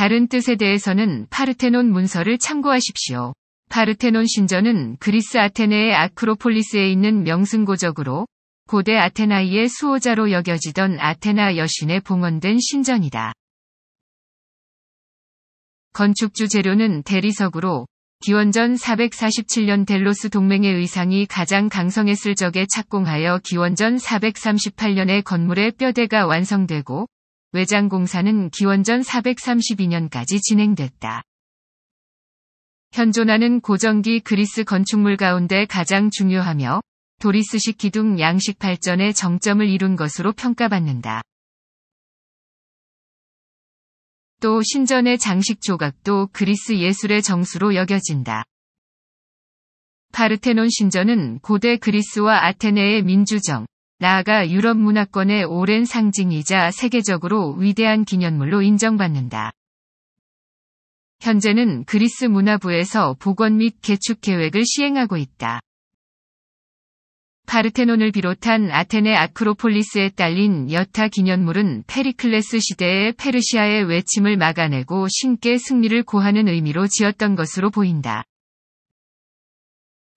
다른 뜻에 대해서는 파르테논 문서를 참고하십시오. 파르테논 신전은 그리스 아테네의 아크로폴리스에 있는 명승고적으로 고대 아테나이의 수호자로 여겨지던 아테나 여신의 봉헌된 신전이다. 건축주 재료는 대리석으로 기원전 447년 델로스 동맹의 의상이 가장 강성했을 적에 착공하여 기원전 438년에 건물의 뼈대가 완성되고 외장 공사는 기원전 432년까지 진행됐다. 현존하는 고전기 그리스 건축물 가운데 가장 중요하며 도리스식 기둥 양식 발전의 정점을 이룬 것으로 평가받는다. 또 신전의 장식 조각도 그리스 예술의 정수로 여겨진다. 파르테논 신전은 고대 그리스와 아테네의 민주정, 나아가 유럽 문화권의 오랜 상징이자 세계적으로 위대한 기념물로 인정받는다. 현재는 그리스 문화부에서 복원 및 개축 계획을 시행하고 있다. 파르테논을 비롯한 아테네 아크로폴리스에 딸린 여타 기념물은 페리클레스 시대의 페르시아의 외침을 막아내고 신께 승리를 고하는 의미로 지었던 것으로 보인다.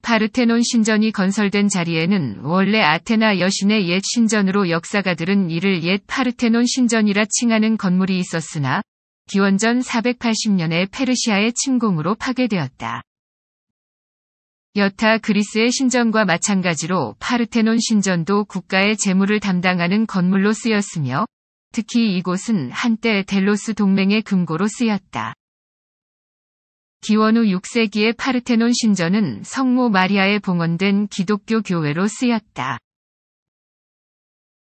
파르테논 신전이 건설된 자리에는 원래 아테나 여신의 옛 신전으로 역사가들은 이를 옛 파르테논 신전이라 칭하는 건물이 있었으나 기원전 480년에 페르시아의 침공으로 파괴되었다. 여타 그리스의 신전과 마찬가지로 파르테논 신전도 국가의 재물을 담당하는 건물로 쓰였으며 특히 이곳은 한때 델로스 동맹의 금고로 쓰였다. 기원 후 6세기의 파르테논 신전은 성모 마리아에 봉헌된 기독교 교회로 쓰였다.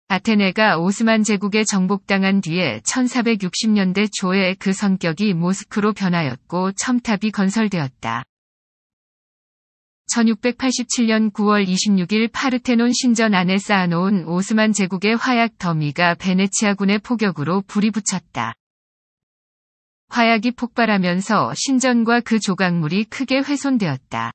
아테네가 오스만 제국에 정복당한 뒤에 1460년대 초에 그 성격이 모스크로 변하였고 첨탑이 건설되었다. 1687년 9월 26일 파르테논 신전 안에 쌓아놓은 오스만 제국의 화약 더미가 베네치아군의 포격으로 불이 붙였다. 화약이 폭발하면서 신전과 그 조각물이 크게 훼손되었다.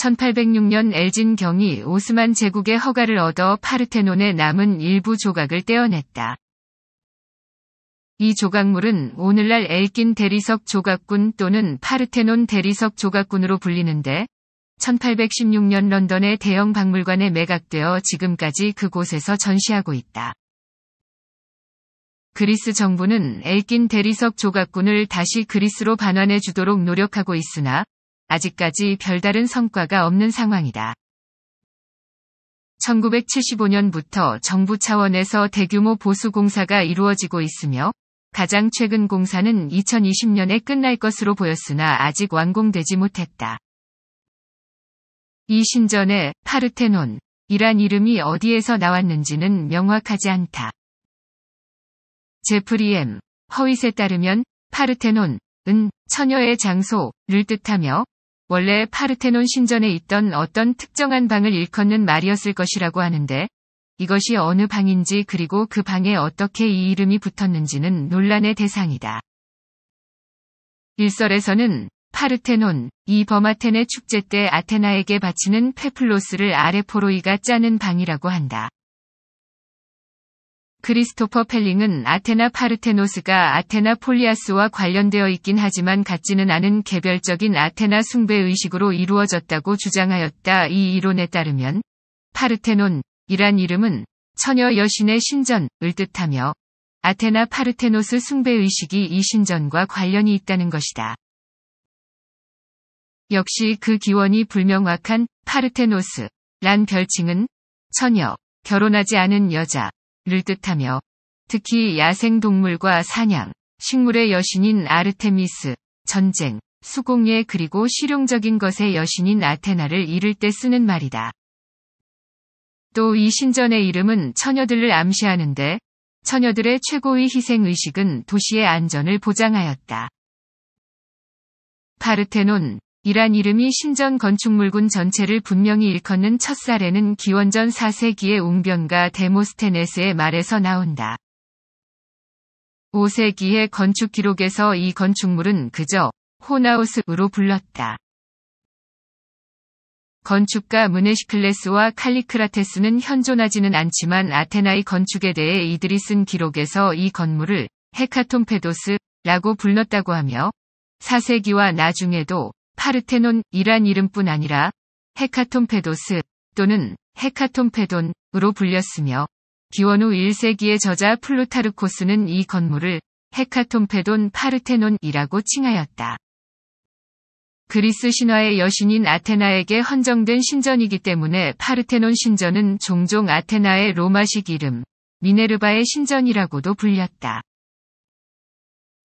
1806년 엘진 경이 오스만 제국의 허가를 얻어 파르테논의 남은 일부 조각을 떼어냈다. 이 조각물은 오늘날 엘긴 대리석 조각군 또는 파르테논 대리석 조각군으로 불리는데 1816년 런던의 대형 박물관에 매각되어 지금까지 그곳에서 전시하고 있다. 그리스 정부는 엘긴 대리석 조각군을 다시 그리스로 반환해 주도록 노력하고 있으나 아직까지 별다른 성과가 없는 상황이다. 1975년부터 정부 차원에서 대규모 보수 공사가 이루어지고 있으며 가장 최근 공사는 2020년에 끝날 것으로 보였으나 아직 완공되지 못했다. 이 신전의 파르테논, 이란 이름이 어디에서 나왔는지는 명확하지 않다. 제프리 엠, 허윗에 따르면 파르테논, 은 처녀의 장소를 뜻하며 원래 파르테논 신전에 있던 어떤 특정한 방을 일컫는 말이었을 것이라고 하는데 이것이 어느 방인지 그리고 그 방에 어떻게 이 이름이 붙었는지는 논란의 대상이다. 일설에서는 파르테논, 이 범아테네 축제 때 아테나에게 바치는 페플로스를 아레포로이가 짜는 방이라고 한다. 크리스토퍼 펠링은 아테나 파르테노스가 아테나 폴리아스와 관련되어 있긴 하지만 같지는 않은 개별적인 아테나 숭배 의식으로 이루어졌다고 주장하였다. 이 이론에 따르면 파르테논, 이란 이름은 처녀 여신의 신전을 뜻하며 아테나 파르테노스 숭배 의식이 이 신전과 관련이 있다는 것이다. 역시 그 기원이 불명확한 파르테노스 란 별칭은 처녀, 결혼하지 않은 여자, 를 뜻하며 특히 야생동물과 사냥, 식물의 여신인 아르테미스, 전쟁, 수공예 그리고 실용적인 것의 여신인 아테나를 이를 때 쓰는 말이다. 또 이 신전의 이름은 처녀들을 암시하는데 처녀들의 최고의 희생의식은 도시의 안전을 보장하였다. 파르테논, 이란 이름이 신전 건축물군 전체를 분명히 일컫는 첫사례는 기원전 4세기의 웅변가 데모스테네스의 말에서 나온다. 5세기의 건축 기록에서 이 건축물은 그저 호나우스으로 불렀다. 건축가 무네시클레스와 칼리크라테스는 현존하지는 않지만 아테나의 건축에 대해 이들이 쓴 기록에서 이 건물을 헤카톤페도스, 라고 불렀다고 하며 4세기와 나중에도 파르테논 이란 이름뿐 아니라 헤카톤페도스 또는 헤카톤페돈으로 불렸으며 기원 후 1세기의 저자 플루타르코스는 이 건물을 헤카톤페돈 파르테논이라고 칭하였다. 그리스 신화의 여신인 아테나에게 헌정된 신전이기 때문에 파르테논 신전은 종종 아테나의 로마식 이름 미네르바의 신전이라고도 불렸다.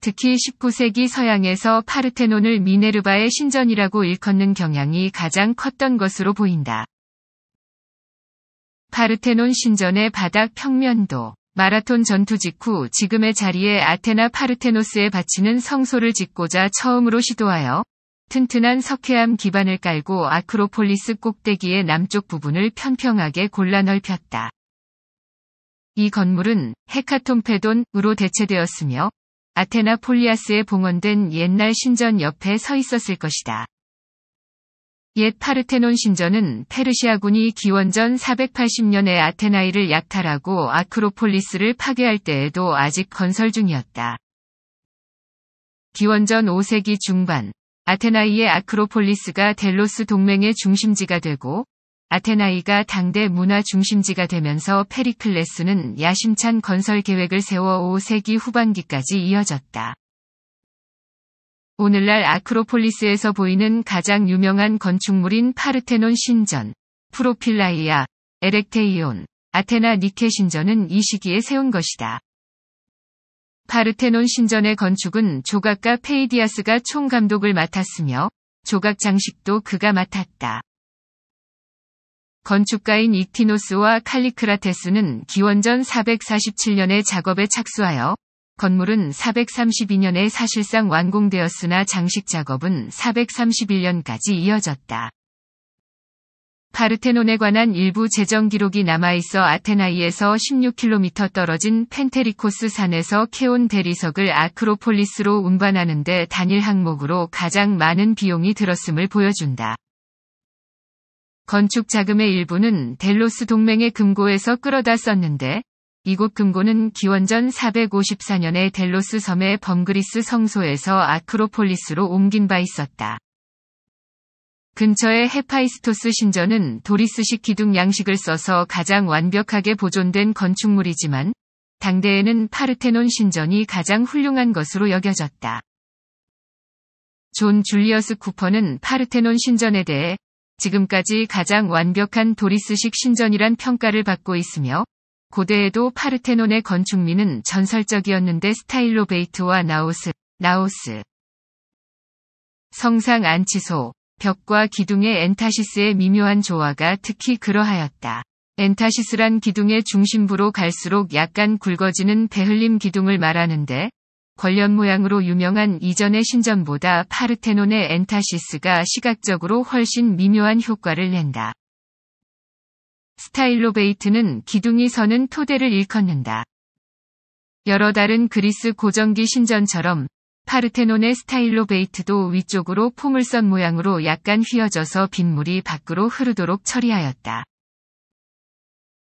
특히 19세기 서양에서 파르테논을 미네르바의 신전이라고 일컫는 경향이 가장 컸던 것으로 보인다. 파르테논 신전의 바닥 평면도 마라톤 전투 직후 지금의 자리에 아테나 파르테노스에 바치는 성소를 짓고자 처음으로 시도하여 튼튼한 석회암 기반을 깔고 아크로폴리스 꼭대기의 남쪽 부분을 평평하게 골라 넓혔다. 이 건물은 헤카톤페돈으로 대체되었으며 아테나 폴리아스에 봉헌된 옛날 신전 옆에 서 있었을 것이다. 옛 파르테논 신전은 페르시아군이 기원전 480년에 아테나이를 약탈하고 아크로폴리스를 파괴할 때에도 아직 건설 중이었다. 기원전 5세기 중반, 아테나이의 아크로폴리스가 델로스 동맹의 중심지가 되고 아테나이가 당대 문화 중심지가 되면서 페리클레스는 야심찬 건설 계획을 세워 5세기 후반기까지 이어졌다. 오늘날 아크로폴리스에서 보이는 가장 유명한 건축물인 파르테논 신전, 프로필라이아, 에렉테이온, 아테나 니케 신전은 이 시기에 세운 것이다. 파르테논 신전의 건축은 조각가 페이디아스가 총감독을 맡았으며 조각 장식도 그가 맡았다. 건축가인 익티노스와 칼리크라테스는 기원전 447년에 작업에 착수하여 건물은 432년에 사실상 완공되었으나 장식 작업은 431년까지 이어졌다. 파르테논에 관한 일부 재정 기록이 남아있어 아테나이에서 16km 떨어진 펜테리코스 산에서 캐온 대리석을 아크로폴리스로 운반하는데 단일 항목으로 가장 많은 비용이 들었음을 보여준다. 건축 자금의 일부는 델로스 동맹의 금고에서 끌어다 썼는데 이곳 금고는 기원전 454년에 델로스 섬의 범그리스 성소에서 아크로폴리스로 옮긴 바 있었다. 근처의 헤파이스토스 신전은 도리스식 기둥 양식을 써서 가장 완벽하게 보존된 건축물이지만 당대에는 파르테논 신전이 가장 훌륭한 것으로 여겨졌다. 존 줄리어스 쿠퍼는 파르테논 신전에 대해 지금까지 가장 완벽한 도리스식 신전이란 평가를 받고 있으며 고대에도 파르테논의 건축미는 전설적이었는데 stylobate와 나오스, 나오스, 성상 안치소, 벽과 기둥의 엔타시스의 미묘한 조화가 특히 그러하였다. 엔타시스란 기둥의 중심부로 갈수록 약간 굵어지는 배흘림 기둥을 말하는데 궐련 모양으로 유명한 이전의 신전보다 파르테논의 엔타시스가 시각적으로 훨씬 미묘한 효과를 낸다. stylobate는 기둥이 서는 토대를 일컫는다. 여러 다른 그리스 고전기 신전처럼 파르테논의 stylobate도 위쪽으로 포물선 모양으로 약간 휘어져서 빗물이 밖으로 흐르도록 처리하였다.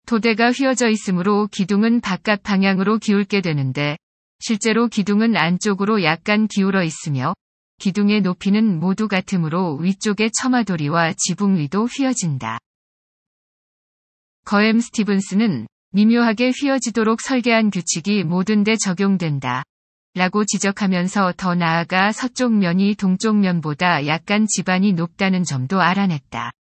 토대가 휘어져 있으므로 기둥은 바깥 방향으로 기울게 되는데 실제로 기둥은 안쪽으로 약간 기울어 있으며 기둥의 높이는 모두 같으므로 위쪽의 처마돌이와 지붕 위도 휘어진다. 거엠 스티븐스는 미묘하게 휘어지도록 설계한 규칙이 모든 데 적용된다. 라고 지적하면서 더 나아가 서쪽 면이 동쪽 면보다 약간 지반이 높다는 점도 알아냈다.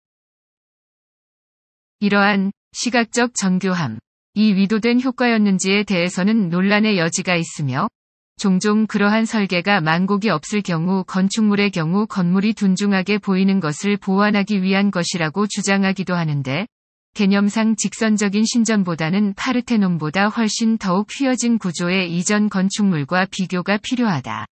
이러한 시각적 정교함, 이 위도된 효과였는지에 대해서는 논란의 여지가 있으며 종종 그러한 설계가 만곡이 없을 경우 건축물의 경우 건물이 둔중하게 보이는 것을 보완하기 위한 것이라고 주장하기도 하는데 개념상 직선적인 신전보다는 파르테논보다 훨씬 더욱 휘어진 구조의 이전 건축물과 비교가 필요하다.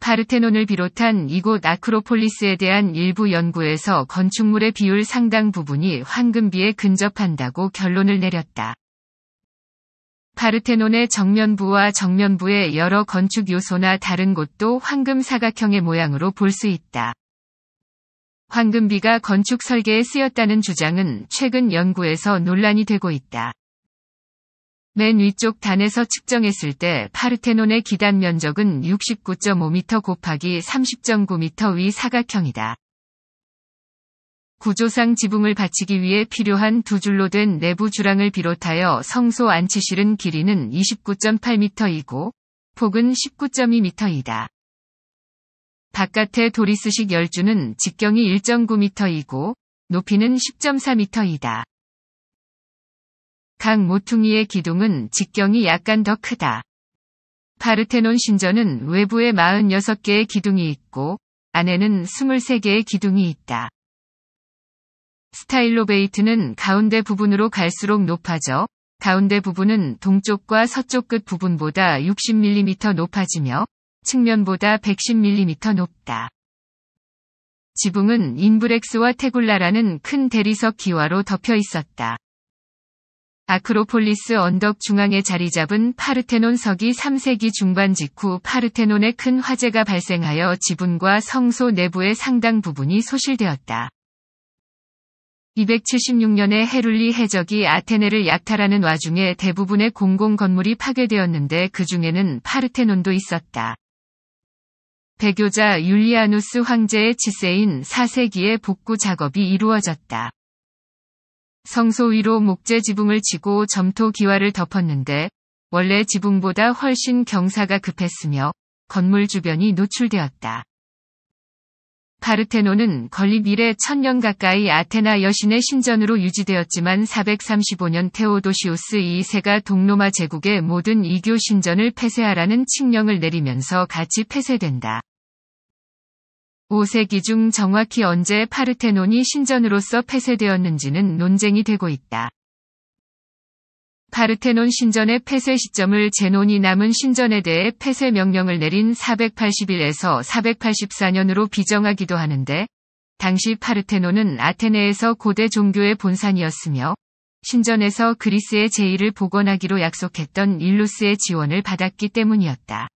파르테논을 비롯한 이곳 아크로폴리스에 대한 일부 연구에서 건축물의 비율 상당 부분이 황금비에 근접한다고 결론을 내렸다. 파르테논의 정면부와 정면부의 여러 건축 요소나 다른 곳도 황금 사각형의 모양으로 볼 수 있다. 황금비가 건축 설계에 쓰였다는 주장은 최근 연구에서 논란이 되고 있다. 맨 위쪽 단에서 측정했을 때 파르테논의 기단 면적은 69.5m 곱하기 30.9m 위 사각형이다. 구조상 지붕을 받치기 위해 필요한 두 줄로 된 내부 주랑을 비롯하여 성소 안치실은 길이는 29.8m이고 폭은 19.2m이다. 바깥의 도리스식 열주는 직경이 1.9m이고 높이는 10.4m이다. 각 모퉁이의 기둥은 직경이 약간 더 크다. 파르테논 신전은 외부에 46개의 기둥이 있고 안에는 23개의 기둥이 있다. 스타일로베이트는 가운데 부분으로 갈수록 높아져 가운데 부분은 동쪽과 서쪽 끝 부분보다 60mm 높아지며 측면보다 110mm 높다. 지붕은 인브렉스와 테굴라라는 큰 대리석 기와로 덮여 있었다. 아크로폴리스 언덕 중앙에 자리 잡은 파르테논 석이 3세기 중반 직후 파르테논에 큰 화재가 발생하여 지붕과 성소 내부의 상당 부분이 소실되었다. 276년에 헤룰리 해적이 아테네를 약탈하는 와중에 대부분의 공공 건물이 파괴되었는데 그 중에는 파르테논도 있었다. 배교자 율리아누스 황제의 치세인 4세기에 복구 작업이 이루어졌다. 성소 위로 목재 지붕을 치고 점토 기와를 덮었는데 원래 지붕보다 훨씬 경사가 급했으며 건물 주변이 노출되었다. 파르테논은 건립 이래 천년 가까이 아테나 여신의 신전으로 유지되었지만 435년 테오도시우스 2세가 동로마 제국의 모든 이교 신전을 폐쇄하라는 칙령을 내리면서 같이 폐쇄된다. 5세기 중 정확히 언제 파르테논이 신전으로서 폐쇄되었는지는 논쟁이 되고 있다. 파르테논 신전의 폐쇄 시점을 제논이 남은 신전에 대해 폐쇄 명령을 내린 481에서 484년으로 비정하기도 하는데, 당시 파르테논은 아테네에서 고대 종교의 본산이었으며, 신전에서 그리스의 제의를 복원하기로 약속했던 일루스의 지원을 받았기 때문이었다.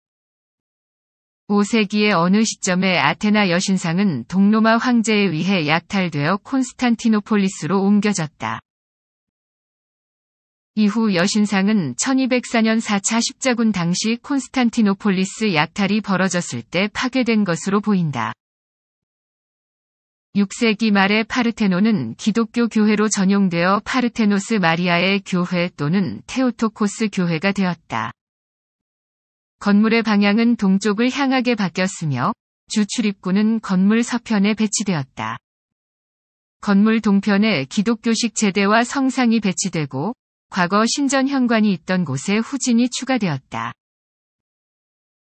5세기의 어느 시점에 아테나 여신상은 동로마 황제에 의해 약탈되어 콘스탄티노폴리스로 옮겨졌다. 이후 여신상은 1204년 4차 십자군 당시 콘스탄티노폴리스 약탈이 벌어졌을 때 파괴된 것으로 보인다. 6세기 말에 파르테논은 기독교 교회로 전용되어 파르테노스 마리아의 교회 또는 테오토코스 교회가 되었다. 건물의 방향은 동쪽을 향하게 바뀌었으며 주 출입구는 건물 서편에 배치되었다. 건물 동편에 기독교식 제대와 성상이 배치되고 과거 신전 현관이 있던 곳에 후진이 추가되었다.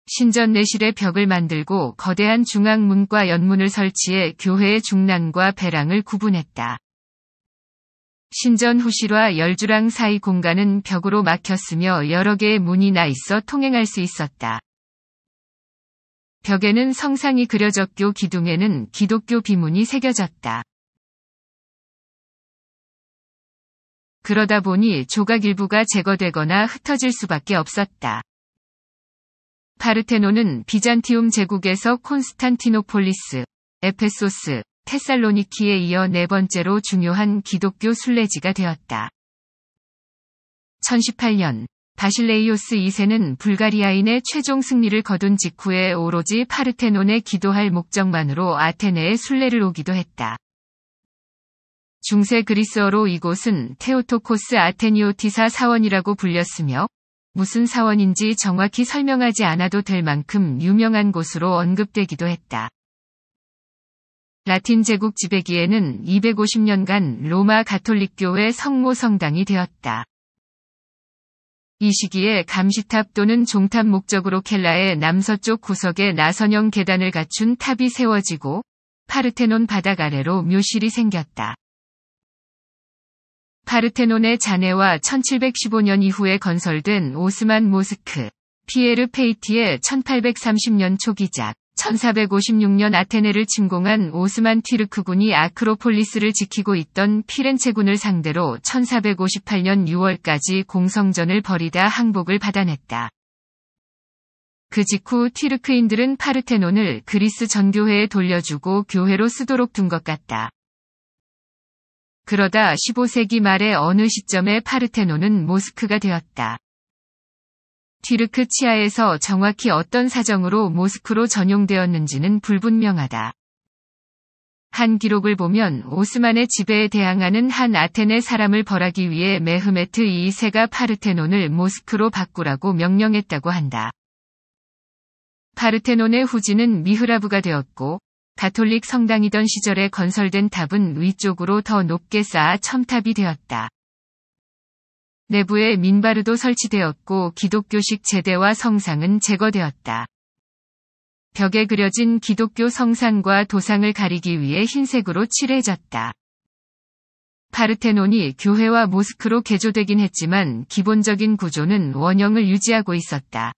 신전 내실의 벽을 만들고 거대한 중앙문과 연문을 설치해 교회의 중랑과 배랑을 구분했다. 신전 후실화 열주랑 사이 공간은 벽으로 막혔으며 여러 개의 문이 나 있어 통행할 수 있었다. 벽에는 성상이 그려졌고 기둥에는 기독교 비문이 새겨졌다. 그러다 보니 조각 일부가 제거되거나 흩어질 수밖에 없었다. 파르테논은 비잔티움 제국에서 콘스탄티노폴리스, 에페소스, 테살로니키에 이어 네 번째로 중요한 기독교 순례지가 되었다. 1018년 바실레이오스 2세는 불가리아인의 최종 승리를 거둔 직후에 오로지 파르테논에 기도할 목적만으로 아테네에 순례를 오기도 했다. 중세 그리스어로 이곳은 테오토코스 아테니오티사 사원이라고 불렸으며 무슨 사원인지 정확히 설명하지 않아도 될 만큼 유명한 곳으로 언급되기도 했다. 라틴 제국 지배기에는 250년간 로마 가톨릭교회 성모 성당이 되었다. 이 시기에 감시탑 또는 종탑 목적으로 켈라의 남서쪽 구석에 나선형 계단을 갖춘 탑이 세워지고 파르테논 바닥 아래로 묘실이 생겼다. 파르테논의 잔해와 1715년 이후에 건설된 오스만 모스크, 피에르 페이티의 1830년 초기작, 1456년 아테네를 침공한 오스만 튀르크군이 아크로폴리스를 지키고 있던 피렌체군을 상대로 1458년 6월까지 공성전을 벌이다 항복을 받아냈다. 그 직후 티르크인들은 파르테논을 그리스 전교회에 돌려주고 교회로 쓰도록 둔 것 같다. 그러다 15세기 말의 어느 시점에 파르테논은 모스크가 되었다. 튀르크 치하에서 정확히 어떤 사정으로 모스크로 전용되었는지는 불분명하다. 한 기록을 보면 오스만의 지배에 대항하는 한 아테네 사람을 벌하기 위해 메흐메트 2세가 파르테논을 모스크로 바꾸라고 명령했다고 한다. 파르테논의 후지는 미흐라브가 되었고 가톨릭 성당이던 시절에 건설된 탑은 위쪽으로 더 높게 쌓아 첨탑이 되었다. 내부에 민바르도 설치되었고 기독교식 제대와 성상은 제거되었다. 벽에 그려진 기독교 성상과 도상을 가리기 위해 흰색으로 칠해졌다. 파르테논이 교회와 모스크로 개조되긴 했지만 기본적인 구조는 원형을 유지하고 있었다.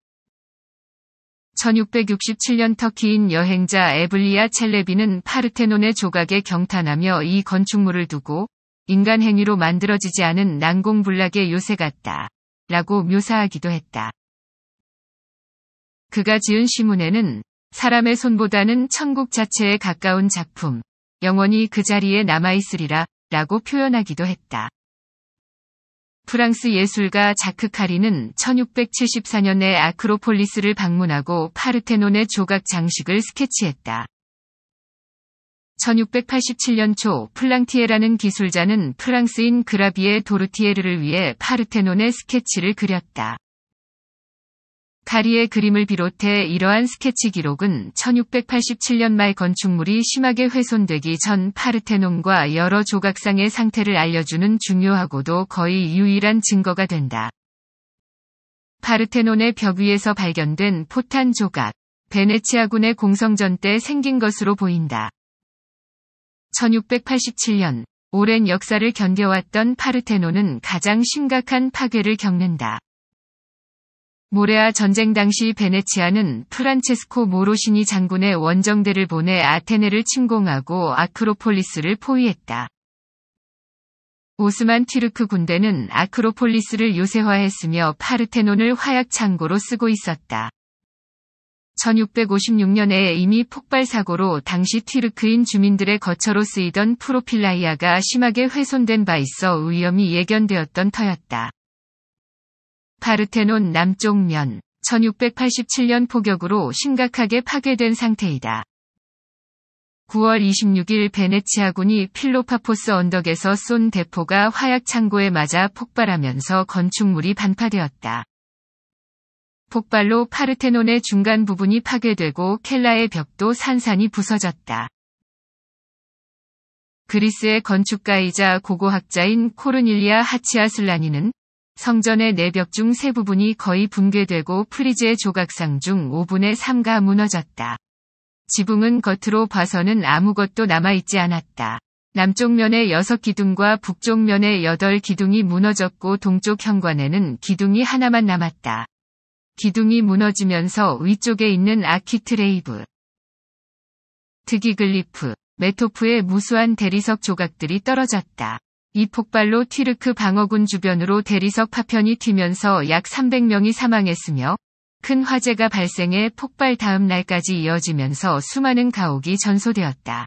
1667년 터키인 여행자 에블리아 첼레비는 파르테논의 조각에 경탄하며 이 건축물을 두고 인간 행위로 만들어지지 않은 난공불락의 요새 같다. 라고 묘사하기도 했다. 그가 지은 시문에는 사람의 손보다는 천국 자체에 가까운 작품, 영원히 그 자리에 남아있으리라, 라고 표현하기도 했다. 프랑스 예술가 자크 카리는 1674년에 아크로폴리스를 방문하고 파르테논의 조각 장식을 스케치했다. 1687년 초 플랑티에라는 기술자는 프랑스인 그라비에 도르티에르를 위해 파르테논의 스케치를 그렸다. 카리의 그림을 비롯해 이러한 스케치 기록은 1687년 말 건축물이 심하게 훼손되기 전 파르테논과 여러 조각상의 상태를 알려주는 중요하고도 거의 유일한 증거가 된다. 파르테논의 벽 위에서 발견된 포탄 조각, 베네치아군의 공성전 때 생긴 것으로 보인다. 1687년, 오랜 역사를 견뎌왔던 파르테논은 가장 심각한 파괴를 겪는다. 모레아 전쟁 당시 베네치아는 프란체스코 모로시니 장군의 원정대를 보내 아테네를 침공하고 아크로폴리스를 포위했다. 오스만 튀르크 군대는 아크로폴리스를 요새화했으며 파르테논을 화약 창고로 쓰고 있었다. 1656년에 이미 폭발 사고로 당시 튀르크인 주민들의 거처로 쓰이던 프로필라이아가 심하게 훼손된 바 있어 위험이 예견되었던 터였다. 파르테논 남쪽 면 1687년 폭격으로 심각하게 파괴된 상태이다. 9월 26일 베네치아군이 필로파포스 언덕에서 쏜 대포가 화약 창고에 맞아 폭발하면서 건축물이 반파되었다. 폭발로 파르테논의 중간 부분이 파괴되고 켈라의 벽도 산산이 부서졌다. 그리스의 건축가이자 고고학자인 코르닐리아 하치아슬라니는 성전의 내벽 중 세 부분이 거의 붕괴되고 프리즈의 조각상 중 5분의 3가 무너졌다. 지붕은 겉으로 봐서는 아무것도 남아있지 않았다. 남쪽 면의 6기둥과 북쪽 면의 8기둥이 무너졌고 동쪽 현관에는 기둥이 하나만 남았다. 기둥이 무너지면서 위쪽에 있는 아키트레이브, 트리글리프, 메토프의 무수한 대리석 조각들이 떨어졌다. 이 폭발로 튀르크 방어군 주변으로 대리석 파편이 튀면서 약 300명이 사망했으며 큰 화재가 발생해 폭발 다음 날까지 이어지면서 수많은 가옥이 전소되었다.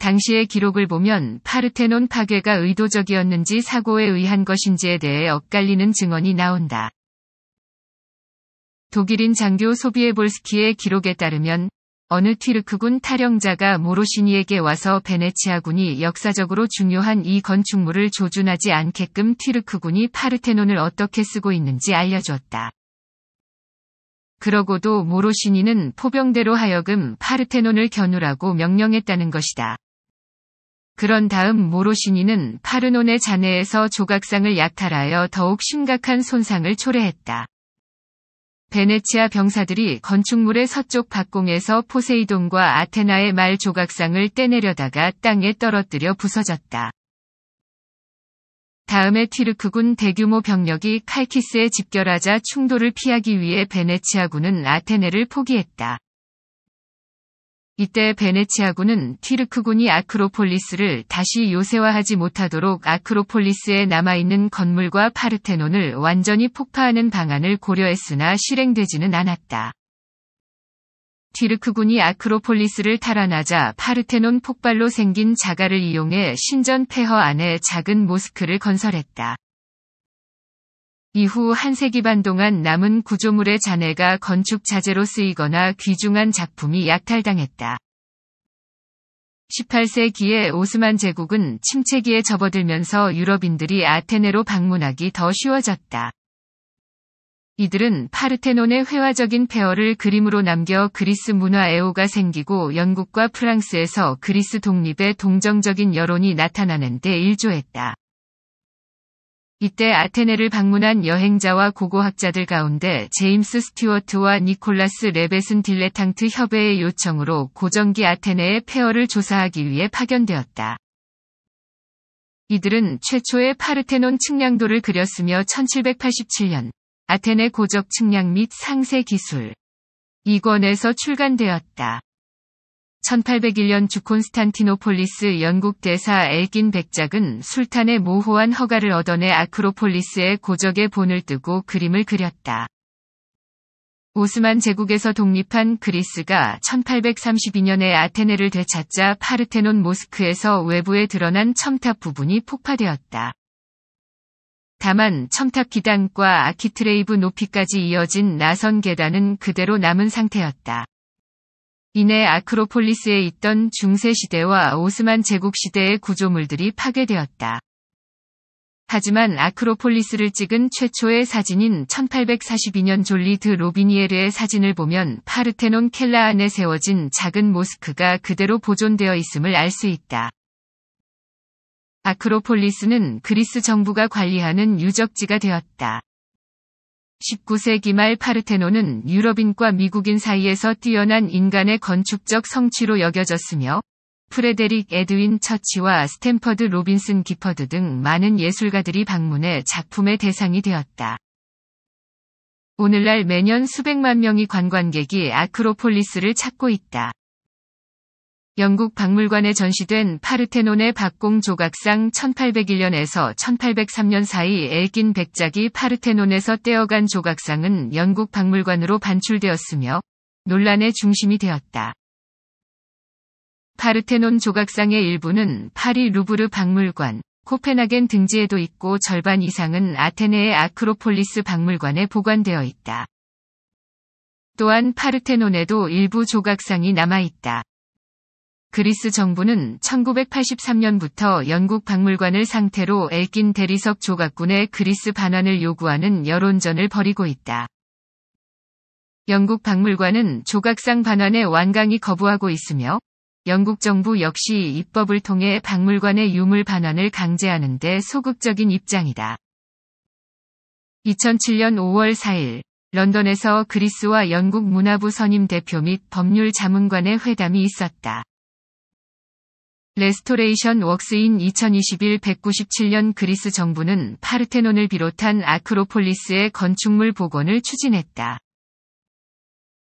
당시의 기록을 보면 파르테논 파괴가 의도적이었는지 사고에 의한 것인지에 대해 엇갈리는 증언이 나온다. 독일인 장교 소비에볼스키의 기록에 따르면 어느 튀르크군 탈영자가 모로시니에게 와서 베네치아군이 역사적으로 중요한 이 건축물을 조준하지 않게끔 튀르크군이 파르테논을 어떻게 쓰고 있는지 알려줬다. 그러고도 모로시니는 포병대로 하여금 파르테논을 겨누라고 명령했다는 것이다. 그런 다음 모로시니는 파르논의 잔해에서 조각상을 약탈하여 더욱 심각한 손상을 초래했다. 베네치아 병사들이 건축물의 서쪽 박공에서 포세이돈과 아테나의 말 조각상을 떼내려다가 땅에 떨어뜨려 부서졌다. 다음에 튀르크군 대규모 병력이 칼키스에 집결하자 충돌을 피하기 위해 베네치아군은 아테네를 포기했다. 이때 베네치아군은 튀르크군이 아크로폴리스를 다시 요새화하지 못하도록 아크로폴리스에 남아있는 건물과 파르테논을 완전히 폭파하는 방안을 고려했으나 실행되지는 않았다. 튀르크군이 아크로폴리스를 탈환하자 파르테논 폭발로 생긴 자갈을 이용해 신전 폐허 안에 작은 모스크를 건설했다. 이후 한 세기 반 동안 남은 구조물의 잔해가 건축 자재로 쓰이거나 귀중한 작품이 약탈당했다. 18세기에 오스만 제국은 침체기에 접어들면서 유럽인들이 아테네로 방문하기 더 쉬워졌다. 이들은 파르테논의 회화적인 폐허를 그림으로 남겨 그리스 문화 애호가 생기고 영국과 프랑스에서 그리스 독립의 동정적인 여론이 나타나는 데 일조했다. 이때 아테네를 방문한 여행자와 고고학자들 가운데 제임스 스튜어트와 니콜라스 레벳은 딜레탕트 협회의 요청으로 고전기 아테네의 폐허를 조사하기 위해 파견되었다. 이들은 최초의 파르테논 측량도를 그렸으며 1787년 아테네 고적 측량 및 상세 기술 2권에서 출간되었다. 1801년 주콘스탄티노폴리스 영국 대사 엘긴 백작은 술탄의 모호한 허가를 얻어내 아크로폴리스의 고적의 본을 뜨고 그림을 그렸다. 오스만 제국에서 독립한 그리스가 1832년에 아테네를 되찾자 파르테논 모스크에서 외부에 드러난 첨탑 부분이 폭파되었다. 다만 첨탑 기단과 아키트레이브 높이까지 이어진 나선 계단은 그대로 남은 상태였다. 이내 아크로폴리스에 있던 중세시대와 오스만 제국시대의 구조물들이 파괴되었다. 하지만 아크로폴리스를 찍은 최초의 사진인 1842년 졸리 드 로비니에르의 사진을 보면 파르테논 켈라 안에 세워진 작은 모스크가 그대로 보존되어 있음을 알 수 있다. 아크로폴리스는 그리스 정부가 관리하는 유적지가 되었다. 19세기 말 파르테논은 유럽인과 미국인 사이에서 뛰어난 인간의 건축적 성취로 여겨졌으며 프레데릭 에드윈 처치와 스탠퍼드 로빈슨 기퍼드 등 많은 예술가들이 방문해 작품의 대상이 되었다. 오늘날 매년 수백만 명의 관광객이 아크로폴리스를 찾고 있다. 영국 박물관에 전시된 파르테논의 박공 조각상 1801년에서 1803년 사이 엘긴 백작이 파르테논에서 떼어간 조각상은 영국 박물관으로 반출되었으며 논란의 중심이 되었다. 파르테논 조각상의 일부는 파리 루브르 박물관, 코펜하겐 등지에도 있고 절반 이상은 아테네의 아크로폴리스 박물관에 보관되어 있다. 또한 파르테논에도 일부 조각상이 남아있다. 그리스 정부는 1983년부터 영국 박물관을 상태로 엘긴 대리석 조각군의 그리스 반환을 요구하는 여론전을 벌이고 있다. 영국 박물관은 조각상 반환에 완강히 거부하고 있으며 영국 정부 역시 입법을 통해 박물관의 유물 반환을 강제하는 데 소극적인 입장이다. 2007년 5월 4일 런던에서 그리스와 영국 문화부 선임 대표 및 법률 자문관의 회담이 있었다. Restoration works in 2021 197년 그리스 정부는 파르테논을 비롯한 아크로폴리스의 건축물 복원을 추진했다.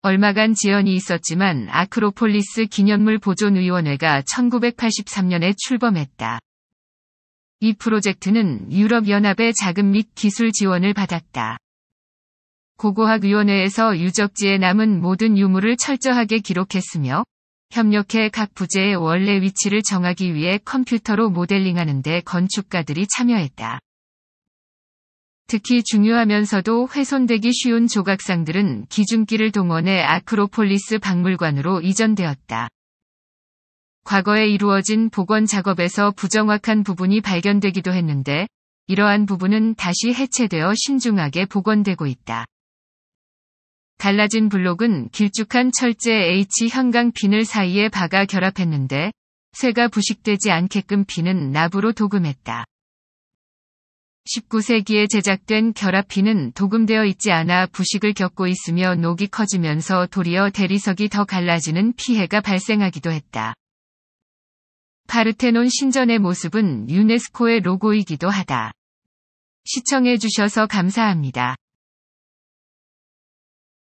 얼마간 지연이 있었지만 아크로폴리스 기념물 보존위원회가 1983년에 출범했다. 이 프로젝트는 유럽연합의 자금 및 기술 지원을 받았다. 고고학위원회에서 유적지에 남은 모든 유물을 철저하게 기록했으며 협력해 각 부재의 원래 위치를 정하기 위해 컴퓨터로 모델링하는 데 건축가들이 참여했다. 특히 중요하면서도 훼손되기 쉬운 조각상들은 기준기를 동원해 아크로폴리스 박물관으로 이전되었다. 과거에 이루어진 복원 작업에서 부정확한 부분이 발견되기도 했는데 이러한 부분은 다시 해체되어 신중하게 복원되고 있다. 갈라진 블록은 길쭉한 철제 H 현강 핀을 사이에 박아 결합했는데 쇠가 부식되지 않게끔 핀은 납으로 도금했다. 19세기에 제작된 결합핀은 도금되어 있지 않아 부식을 겪고 있으며 녹이 커지면서 도리어 대리석이 더 갈라지는 피해가 발생하기도 했다. 파르테논 신전의 모습은 유네스코의 로고이기도 하다. 시청해주셔서 감사합니다.